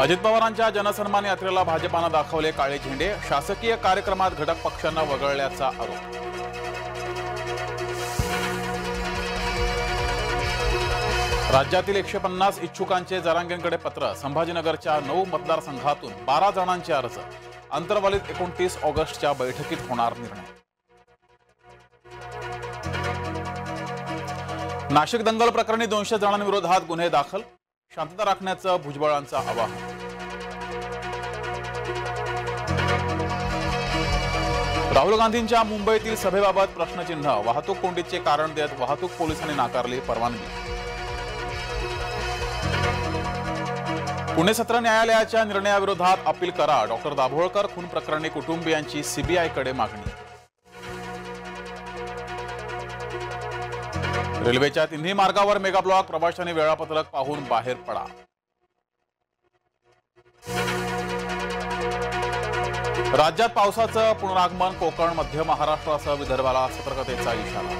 अजित पवारांच्या जनसन्मान यात्रेला भाजपानं दाखवले काळे झेंडे. शासकीय कार्यक्रमात घटक पक्षांना वगळल्याचा आरोप. राज्यातील एकशे पन्नास इच्छुकांचे जरांगेंकडे पत्र. संभाजीनगरच्या नऊ मतदारसंघातून बारा जणांचे अर्ज. अंतर्वालीत एकोणतीस ऑगस्टच्या बैठकीत होणार निर्णय. नाशिक दंगल प्रकरणी दोनशे जणांविरोधात गुन्हे दाखल. शांतता राखण्याचं भुजबळांचं आवाहन. राहुल गांधींच्या मुंबईतील सभेबाबत प्रश्नचिन्ह वाहतूक कोंडीचे कारण देत वाहतूक पोलिसांनी नाकारली परवानगी. पुणे सत्र न्यायालयाच्या निर्णयाविरोधात अपील करा डॉक्टर दाभोळकर खून प्रकरणी कुटुंबियांची सीबीआयकडे मागणी. रेल्वेच्या तिन्ही मार्गावर मेगा ब्लॉक प्रवाशांनी वेळापत्रक पाहून बाहेर पडा. राज्यात पावसाचं पुनरागमन कोकण मध्य महाराष्ट्रासह विदर्भाला सतर्कतेचा इशारा.